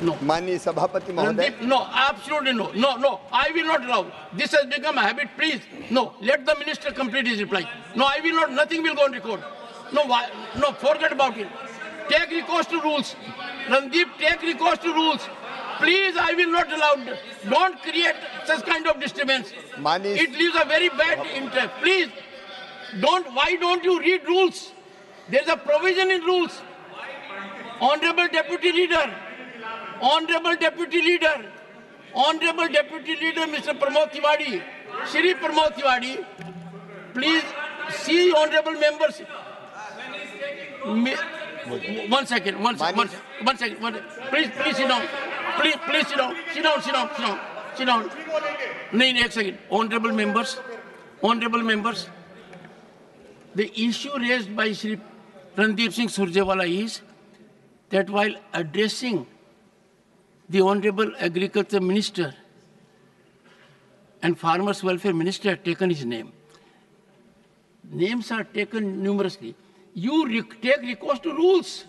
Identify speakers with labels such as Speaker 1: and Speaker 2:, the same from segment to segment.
Speaker 1: No.
Speaker 2: Mani Sabhapati
Speaker 1: Mahoday? No, absolutely no. No, no. I will not allow. This has become a habit. Please, no. Let the minister complete his reply. No, I will not. Nothing will go on record. No, why, no. Forget about it. Take recourse to rules. Randeep, take recourse to rules. Please, I will not allow. Don't create such kind of disturbance.
Speaker 2: Mani
Speaker 1: it leaves a very bad impact. Please, don't. Why don't you read rules? There is a provision in rules. Honorable Deputy Leader, Honorable Deputy Leader, Honorable Deputy Leader Mr. Pramod Tiwari, Sri Pramod Tiwari, please see Honorable Members. One second, one second, one, one second, one second. Please, please sit down. Please, please sit down. Sit down, sit down, sit down. Sit down. No, एक second. Honorable members, honorable members, the issue raised by Sri Randeep Singh Surjewala is that while addressing the Honorable Agriculture Minister and Farmers Welfare Minister had taken his name. Names are taken numerously. You take recourse to rules.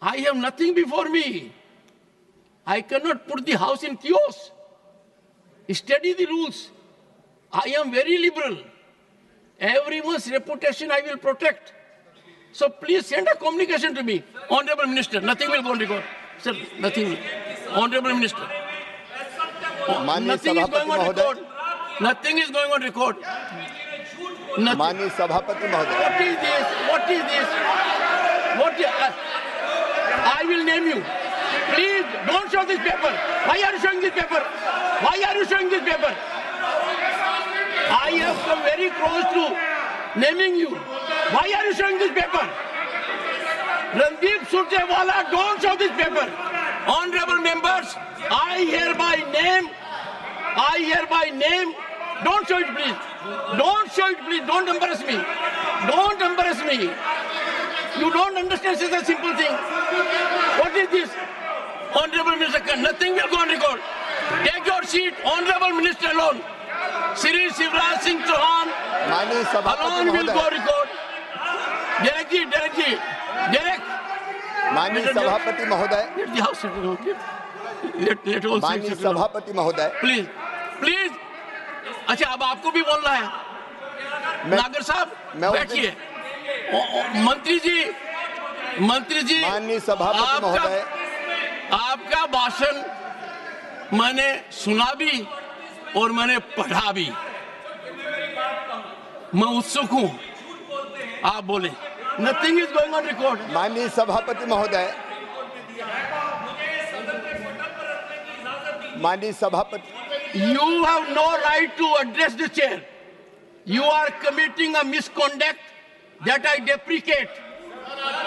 Speaker 1: I have nothing before me. I cannot put the house in chaos. Study the rules. I am very liberal. Everyone's reputation I will protect. So please send a communication to me. Honorable Minister, nothing will go on record. Sir, nothing. Honorable Minister. Nothing is going on record. Nothing is going on record.
Speaker 2: माननीय सभापति महोदय
Speaker 1: What is this? What is this? What is, uh, I will name you. Please don't show this paper. Why are you showing this paper? Why are you showing this paper? I have come very close to naming you. Why are you showing this paper? Randeep don't show this paper. Honorable members, I hereby name, I hereby name, don't show it please. Don't show it please, don't embarrass me. Don't embarrass me. You don't understand such a simple thing. What is this? Honorable Minister, nothing will go on record. Take your seat, Honorable Minister alone. Sri Shivraj Singh Chauhan alone will go
Speaker 2: on
Speaker 1: record. Derek ji, Derek ji, Derek,
Speaker 2: माननीय सभापति महोदय। माननीय. सभापति महोदय।
Speaker 1: Please please अच्छा अब आपको भी बोलना है। नागर साहब बैठिए। मंत्री जी मंत्री जी
Speaker 2: माननीय सभापति महोदय।
Speaker 1: आपका भाषण मैंने सुना भी और मैंने पढ़ा भी। मैं उत्सुक हूँ। आप बोले nothing is going on record
Speaker 2: माननीय सभापति महोदय माननीय सभापति
Speaker 1: You have no right to address the chair. You are committing a misconduct that I deprecate.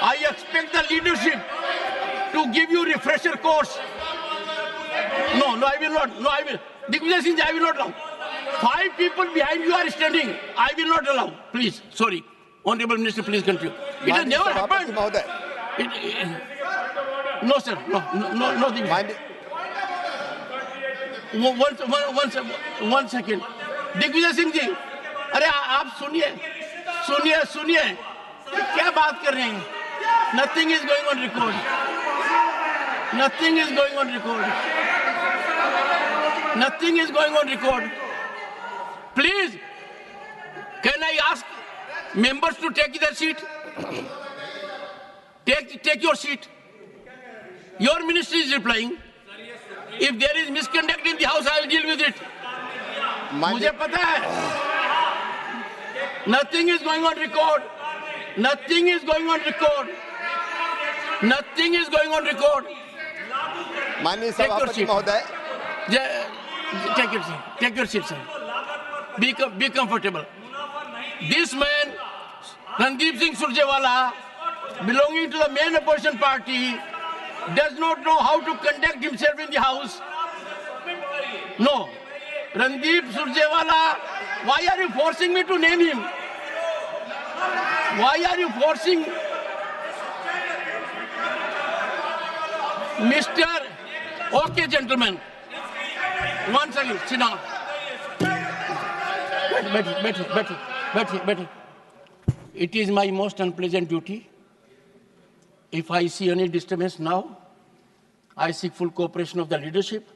Speaker 1: I expect the leadership to give you refresher course. No, no, I will not. No, I will. Digvijay Singh, I will not allow. Five people behind you are standing. I will not allow. Please, sorry. Honorable Minister, please continue. It has
Speaker 2: माननीय
Speaker 1: never
Speaker 2: सभापति
Speaker 1: happened.
Speaker 2: महोदय
Speaker 1: It, it- no, sir. No, no, no, nothing.
Speaker 2: माननीय
Speaker 1: वो- one, one, one, se- one second. Digvijay Singh ji अरे आ- आप सुनिए सुनिए सुनिए ये क्या बात कर रहे हैं nothing is going on record nothing is going on record nothing is going on record please can I ask members to take their seat take take your seat your ministry is replying if there is misconduct in the house, I will deal with it. मुझे
Speaker 2: माननीय
Speaker 1: पता है Nothing is going on record. Nothing is going on record. Nothing is going on record.
Speaker 2: माननीय
Speaker 1: Take your
Speaker 2: सभापति
Speaker 1: seat.
Speaker 2: महोदय
Speaker 1: Ja- Take your seat. Take your seat, sir. Be, com- be comfortable. Randeep Singh Surjewala, belonging to the main opposition party, does not know how to conduct himself in the house. No. Randeep Surjewala, why are you forcing me to name him? Why are you forcing Mr. Okay, gentlemen. One second, sit down. Better, better, better, better, better. It is my most unpleasant duty. If I see any disturbance now, I seek full cooperation of the leadership.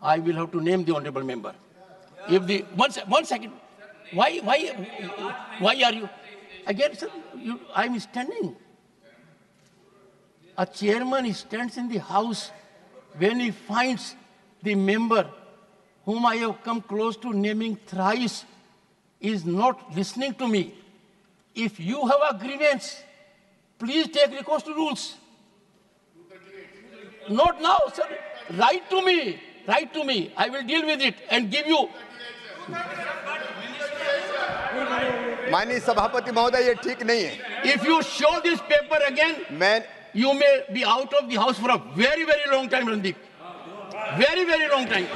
Speaker 1: I will have to name the honorable member. If the one, one second, why why why are you again? Sir, you, I'm standing. A chairman stands in the house when he finds the member whom I have come close to naming thrice is not listening to me. If you have a grievance, please take recourse to rules. Not now, sir. Write to me. Write to me. I will deal with it and give you.
Speaker 2: माननीय सभापति महोदय ये ठीक नहीं है
Speaker 1: If you show this paper again,
Speaker 2: मैं
Speaker 1: you may be out of the house for a very, very long time, Randeep. Very, very long time.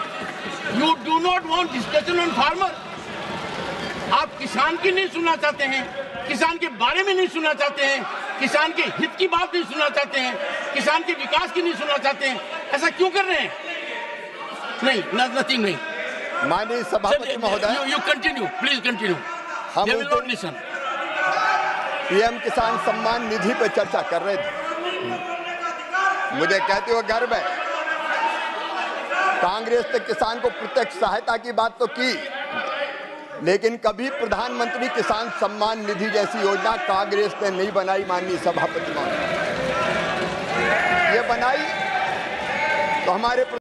Speaker 1: You do not want discussion on farmer. आप किसान की नहीं सुनना चाहते हैं किसान के बारे में नहीं सुनना चाहते हैं किसान के हित की बात नहीं सुनना चाहते हैं किसान के विकास की नहीं सुनना चाहते हैं। ऐसा क्यों कर रहे हैं? नहीं नथिंग नहीं।
Speaker 2: माननीय सभापति महोदय।
Speaker 1: यू कंटिन्यू प्लीज़ कंटिन्यू
Speaker 2: हम पीएम किसान सम्मान निधि पर चर्चा कर रहे थे। मुझे कहते हुए गर्व है। कांग्रेस ने किसान को प्रत्यक्ष सहायता की बात तो की। लेकिन कभी प्रधानमंत्री किसान सम्मान निधि जैसी योजना कांग्रेस ने नहीं बनाई, माननीय सभापति महोदय। ये बनाई तो हमारे